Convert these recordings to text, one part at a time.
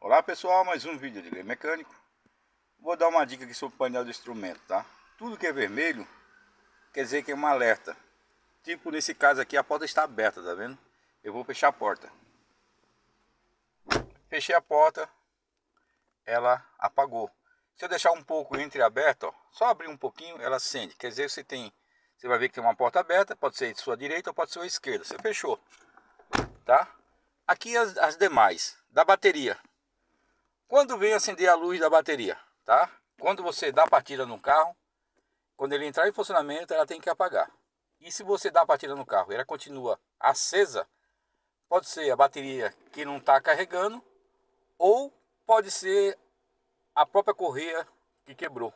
Olá pessoal, mais um vídeo de mecânico. Vou dar uma dica aqui sobre o painel do instrumento, tá? Tudo que é vermelho quer dizer que é um alerta. Tipo nesse caso aqui a porta está aberta, tá vendo? Eu vou fechar a porta. Fechei a porta Ela apagou. Se eu deixar um pouco entreaberto, ó Só abrir um pouquinho, ela acende. Quer dizer, você tem Você vai ver que tem uma porta aberta Pode ser de sua direita ou pode ser sua esquerda. Você fechou Tá? Aqui as, as demais da bateria quando vem acender a luz da bateria, tá? Quando você dá partida no carro, quando ele entrar em funcionamento, ela tem que apagar. E se você dá partida no carro e ela continua acesa, pode ser a bateria que não está carregando ou pode ser a própria correia que quebrou.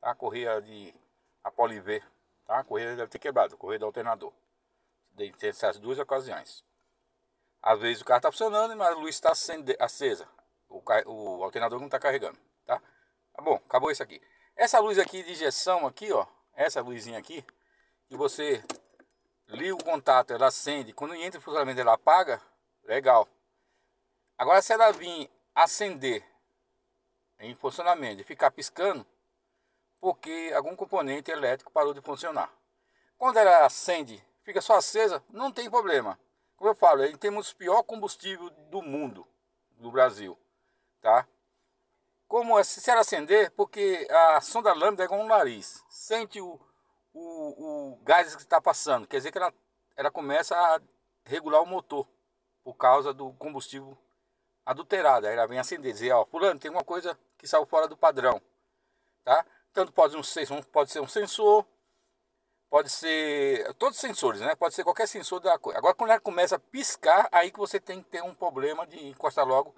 Tá? A correia de a poliver, tá? A correia deve ter quebrado, a correia do alternador. Tem essas duas ocasiões. Às vezes o carro está funcionando, mas a luz está acesa o, o alternador não está carregando, tá? Tá bom, acabou isso aqui. Essa luz aqui de injeção aqui, ó, essa luzinha aqui, que você liga o contato, ela acende, quando entra em funcionamento ela apaga, legal. Agora se ela vir acender em funcionamento e ficar piscando, porque algum componente elétrico parou de funcionar. Quando ela acende, fica só acesa, não tem problema. Como eu falo, temos o pior combustível do mundo, do Brasil tá? Como é, se acender, porque a sonda lambda é igual um nariz, sente o, o, o gás que está passando, quer dizer que ela, ela começa a regular o motor, por causa do combustível adulterado, aí ela vem acender, dizer, ó, fulano, tem uma coisa que saiu fora do padrão, tá? Tanto pode, um, pode ser um sensor, pode ser todos os sensores, né? Pode ser qualquer sensor da coisa. Agora quando ela começa a piscar, aí que você tem que ter um problema de encostar logo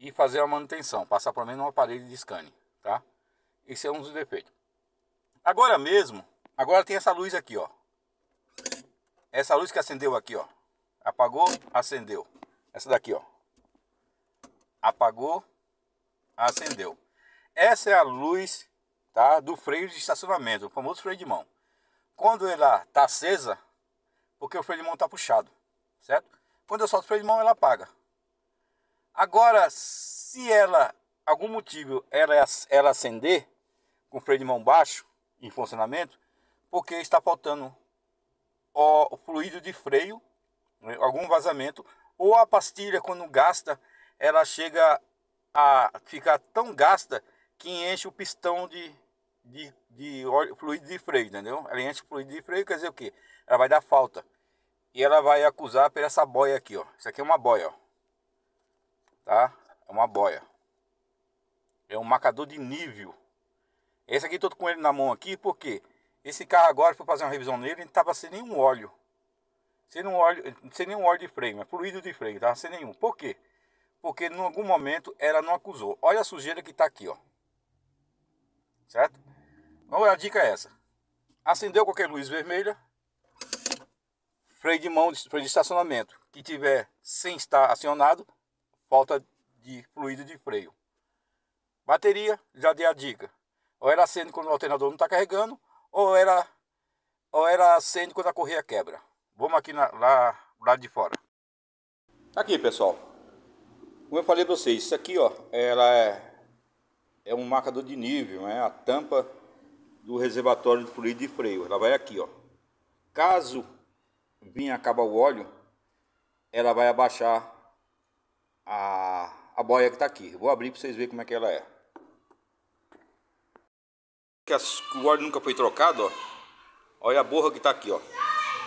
e fazer a manutenção, passar pelo menos um aparelho de scanning, tá? Esse é um dos defeitos. Agora mesmo, agora tem essa luz aqui, ó. Essa luz que acendeu aqui, ó. Apagou, acendeu. Essa daqui, ó. Apagou, acendeu. Essa é a luz, tá, do freio de estacionamento, o famoso freio de mão. Quando ela tá acesa, porque o freio de mão tá puxado, certo? Quando eu solto o freio de mão, ela apaga. Agora, se ela, algum motivo, ela, ela acender com freio de mão baixo em funcionamento, porque está faltando o, o fluido de freio, né, algum vazamento, ou a pastilha quando gasta, ela chega a ficar tão gasta que enche o pistão de, de, de óleo, fluido de freio, entendeu? Ela enche o fluido de freio, quer dizer o quê? Ela vai dar falta. E ela vai acusar por essa boia aqui, ó. Isso aqui é uma boia, ó tá? É uma boia. É um marcador de nível. Esse aqui tô com ele na mão aqui porque esse carro agora foi fazer uma revisão nele, não tava sem nenhum óleo. Sem nenhum óleo, sem nenhum óleo de freio, mas fluido de freio, tava sem nenhum. Por quê? Porque em algum momento ela não acusou. Olha a sujeira que tá aqui, ó. Certo? Então a dica é essa. Acendeu qualquer luz vermelha, freio de mão, freio de estacionamento que tiver sem estar acionado, falta de fluido de freio. Bateria, já dei a dica. Ou ela acende quando o alternador não está carregando, ou ela, ou ela acende quando a correia quebra. Vamos aqui na, lá, de fora. Aqui pessoal, como eu falei para vocês, isso aqui ó, ela é, é um marcador de nível, é a tampa do reservatório de fluido de freio. Ela vai aqui ó. Caso vinha acabar o óleo, ela vai abaixar a, a boia que está aqui. Vou abrir para vocês verem como é que ela é. Que as, o óleo nunca foi trocado, ó. Olha a borra que está aqui, ó.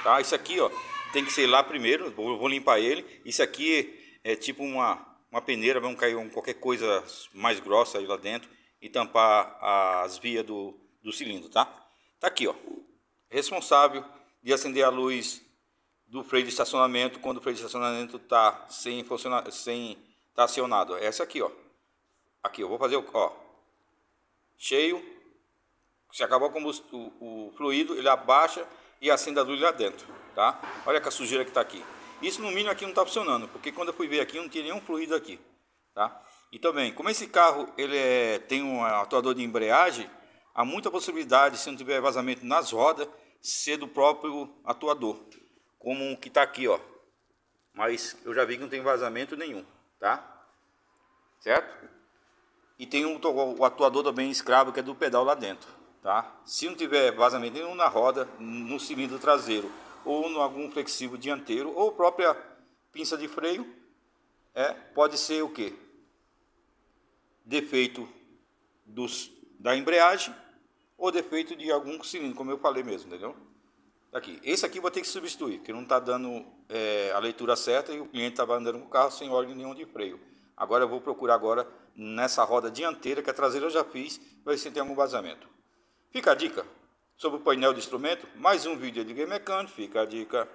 Tá? Isso aqui, ó, tem que lá primeiro. Vou, vou limpar ele. Isso aqui é tipo uma, uma peneira, vamos cair um, qualquer coisa mais grossa aí lá dentro e tampar as vias do, do cilindro, tá? Tá aqui, ó. Responsável de acender a luz do freio de estacionamento quando o freio de estacionamento está sem funcionar, sem tá acionado. Essa aqui, ó. Aqui, eu vou fazer o, ó, cheio. Se acabar o, o, o fluido, ele abaixa e acende a luz lá dentro, tá? Olha que a sujeira que está aqui. Isso no mínimo aqui não está funcionando, porque quando eu fui ver aqui não tinha nenhum fluido aqui, tá? E também, como esse carro ele é, tem um atuador de embreagem, há muita possibilidade, se não tiver vazamento nas rodas, ser do próprio atuador como um que está aqui, ó. Mas eu já vi que não tem vazamento nenhum, tá? certo? E tem um, o atuador também escravo que é do pedal lá dentro, tá? Se não tiver vazamento nenhum na roda, no cilindro traseiro ou em algum flexível dianteiro ou própria pinça de freio, é, pode ser o que? Defeito dos, da embreagem ou defeito de algum cilindro, como eu falei mesmo, entendeu? Aqui. Esse aqui vou ter que substituir, porque não está dando é, a leitura certa e o cliente estava andando com o carro sem óleo nenhum de freio. Agora eu vou procurar agora nessa roda dianteira, que a traseira eu já fiz, ver se tem algum vazamento. Fica a dica sobre o painel de instrumento, mais um vídeo de Game Mecânico, fica a dica.